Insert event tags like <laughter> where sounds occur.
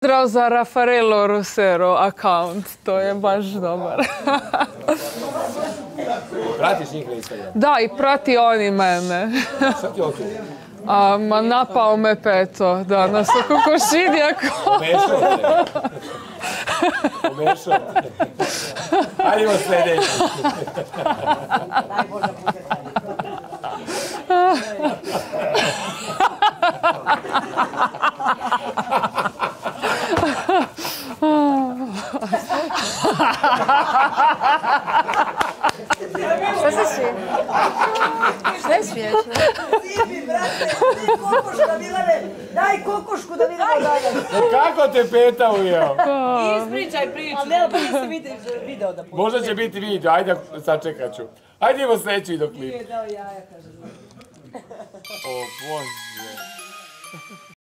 Pozdrav za Raffaello Rosero account, to je baš dobar. Pratiš njih na Instagram? Da, i prati on i mene. Šta ti? <laughs> A, ma napao me peto danas u kokošidjaku. Pomešao te. Pomešao te. Hajdemo sljedeći. <laughs> Šta se smije? Šta je smiješno? Sipi, brate, ti kokoška, Milane, daj kokošku da vidimo dalje. Kako te peta ujeo? Ispričaj priču. Ali ne, pa nisi vidio video da pusti. Možda će biti video, ajde sačekat ću. Ajde idemo sljedeći video klip. Nije dao jaja, kaže. O Bože.